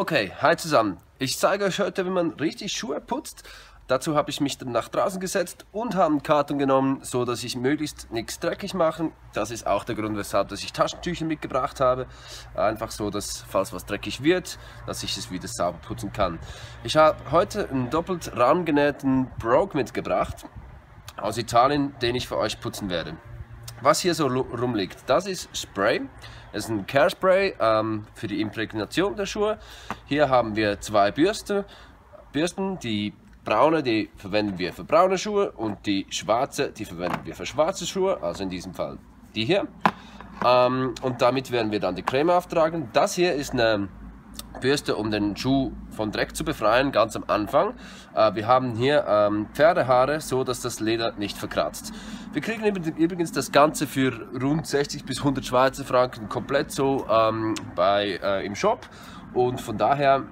Okay, hi zusammen. Ich zeige euch heute, wie man richtig Schuhe putzt. Dazu habe ich mich dann nach draußen gesetzt und habe einen Karton genommen, so dass ich möglichst nichts dreckig mache. Das ist auch der Grund, weshalb dass ich Taschentücher mitgebracht habe. Einfach so, dass falls was dreckig wird, dass ich es wieder sauber putzen kann. Ich habe heute einen doppelt rahmengenähten Brogue mitgebracht aus Italien, den ich für euch putzen werde. Was hier so rumliegt, das ist Spray. Das ist ein Care Spray ähm, für die Imprägnation der Schuhe. Hier haben wir zwei Bürste, Bürsten. Die braune, die verwenden wir für braune Schuhe und die schwarze, die verwenden wir für schwarze Schuhe. Also in diesem Fall die hier. Ähm, und damit werden wir dann die Creme auftragen. Das hier ist eine Bürste, um den Schuh von Dreck zu befreien, ganz am Anfang. Äh, wir haben hier ähm, Pferdehaare, so dass das Leder nicht verkratzt. Wir kriegen übrigens das Ganze für rund 60 bis 100 Schweizer Franken komplett so ähm, bei, äh, im Shop und von daher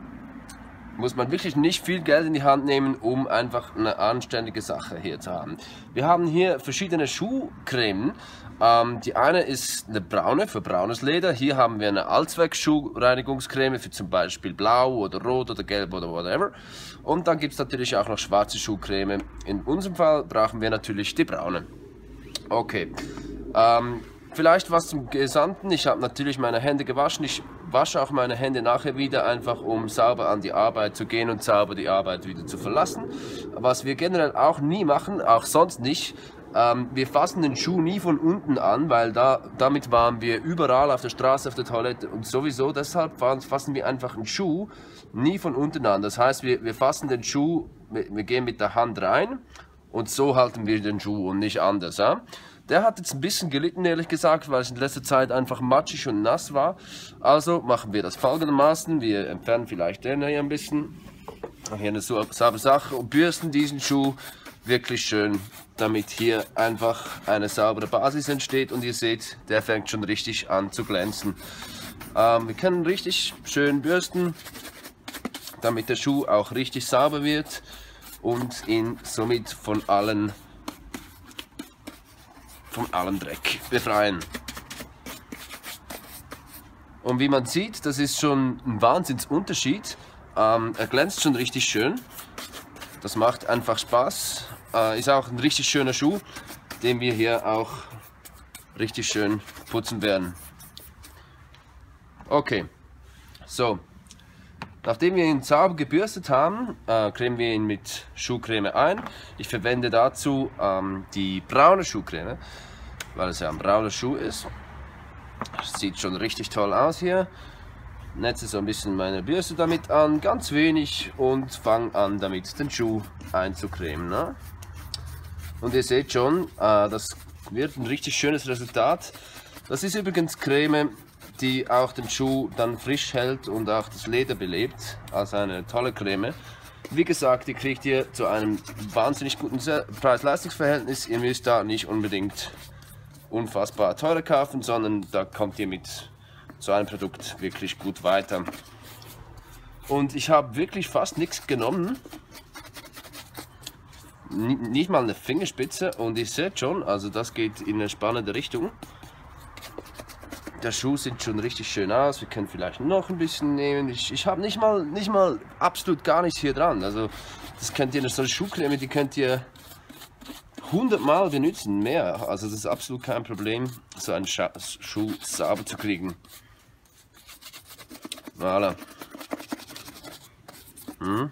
muss man wirklich nicht viel Geld in die Hand nehmen, um einfach eine anständige Sache hier zu haben. Wir haben hier verschiedene Schuhcremen. Ähm, die eine ist eine braune für braunes Leder. Hier haben wir eine Allzweck-Schuhreinigungscreme für zum Beispiel blau oder rot oder gelb oder whatever. Und dann gibt es natürlich auch noch schwarze Schuhcreme. In unserem Fall brauchen wir natürlich die braune. Okay. Ähm, vielleicht was zum Gesamten. Ich habe natürlich meine Hände gewaschen. Ich wasche auch meine Hände nachher wieder, einfach um sauber an die Arbeit zu gehen und sauber die Arbeit wieder zu verlassen. Was wir generell auch nie machen, auch sonst nicht, ähm, wir fassen den Schuh nie von unten an, weil da, damit waren wir überall auf der Straße, auf der Toilette und sowieso. Deshalb fassen wir einfach einen Schuh nie von unten an. Das heißt, wir, wir fassen den Schuh, wir, wir gehen mit der Hand rein und so halten wir den Schuh und nicht anders. Ja? Der hat jetzt ein bisschen gelitten, ehrlich gesagt, weil es in letzter Zeit einfach matschig und nass war. Also machen wir das folgendermaßen. Wir entfernen vielleicht den hier ein bisschen. Hier eine saubere Sache und bürsten diesen Schuh wirklich schön, damit hier einfach eine saubere Basis entsteht. Und ihr seht, der fängt schon richtig an zu glänzen. Ähm, wir können richtig schön bürsten, damit der Schuh auch richtig sauber wird und ihn somit von allen von allem Dreck befreien. Und wie man sieht, das ist schon ein Wahnsinnsunterschied. Ähm, er glänzt schon richtig schön. Das macht einfach Spaß. Äh, ist auch ein richtig schöner Schuh, den wir hier auch richtig schön putzen werden. Okay, so. Nachdem wir ihn sauber gebürstet haben, äh, cremen wir ihn mit Schuhcreme ein. Ich verwende dazu ähm, die braune Schuhcreme, weil es ja ein brauner Schuh ist. Sieht schon richtig toll aus hier. Netze so ein bisschen meine Bürste damit an, ganz wenig und fange an damit den Schuh einzucremen. Ne? Und ihr seht schon, äh, das wird ein richtig schönes Resultat. Das ist übrigens Creme, die auch den Schuh dann frisch hält und auch das Leder belebt. Also eine tolle Creme. Wie gesagt, die kriegt ihr zu einem wahnsinnig guten Preis-Leistungs-Verhältnis. Ihr müsst da nicht unbedingt unfassbar teuer kaufen, sondern da kommt ihr mit so einem Produkt wirklich gut weiter. Und ich habe wirklich fast nichts genommen. N nicht mal eine Fingerspitze und ihr seht schon, also das geht in eine spannende Richtung. Der Schuh sieht schon richtig schön aus. Wir können vielleicht noch ein bisschen nehmen. Ich, ich habe nicht mal, nicht mal absolut gar nichts hier dran. Also das könnt ihr, so eine Schuhcreme, die könnt ihr 100 Mal benutzen, mehr. Also das ist absolut kein Problem, so einen Scha Schuh sauber zu kriegen. Voilà. Hm.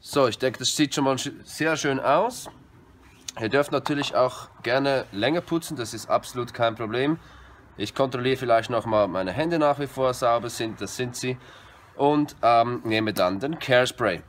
So, ich denke, das sieht schon mal sehr schön aus. Ihr dürft natürlich auch gerne länger putzen, das ist absolut kein Problem. Ich kontrolliere vielleicht nochmal, ob meine Hände nach wie vor sauber sind, das sind sie. Und ähm, nehme dann den Care Spray.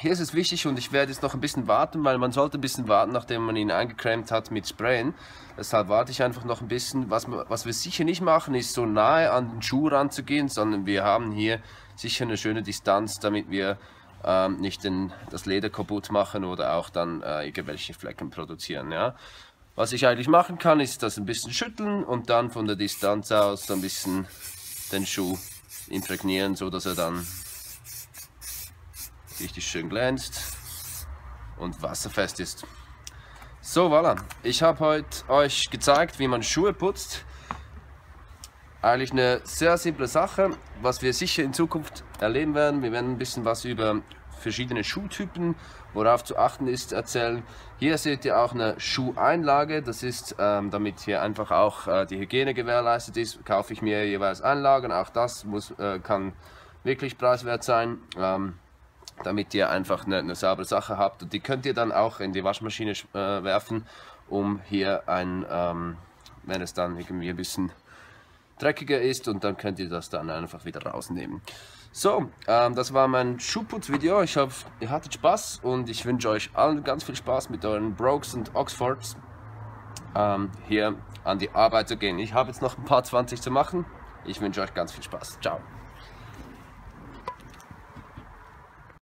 Hier ist es wichtig und ich werde jetzt noch ein bisschen warten, weil man sollte ein bisschen warten, nachdem man ihn eingecremt hat mit Sprayen. Deshalb warte ich einfach noch ein bisschen. Was, was wir sicher nicht machen, ist so nahe an den Schuh ranzugehen, sondern wir haben hier sicher eine schöne Distanz, damit wir ähm, nicht den, das Leder kaputt machen oder auch dann äh, irgendwelche Flecken produzieren. Ja? Was ich eigentlich machen kann, ist das ein bisschen schütteln und dann von der Distanz aus ein bisschen den Schuh imprägnieren, so dass er dann richtig schön glänzt und wasserfest ist. So, voilà. Ich habe heute euch gezeigt, wie man Schuhe putzt. eigentlich eine sehr simple Sache, was wir sicher in Zukunft erleben werden. Wir werden ein bisschen was über verschiedene Schuhtypen, worauf zu achten ist, erzählen. Hier seht ihr auch eine Schuheinlage. Das ist, ähm, damit hier einfach auch äh, die Hygiene gewährleistet ist, kaufe ich mir jeweils Einlagen. Auch das muss, äh, kann wirklich preiswert sein. Ähm, damit ihr einfach eine, eine, saubere Sache habt und die könnt ihr dann auch in die Waschmaschine äh, werfen, um hier ein, ähm, wenn es dann irgendwie ein bisschen dreckiger ist und dann könnt ihr das dann einfach wieder rausnehmen. So, ähm, das war mein Schuhputzvideo. Ich hoffe, ihr hattet Spaß und ich wünsche euch allen ganz viel Spaß mit euren Brokes und Oxfords ähm, hier an die Arbeit zu gehen. Ich habe jetzt noch ein paar 20 zu machen. Ich wünsche euch ganz viel Spaß. Ciao.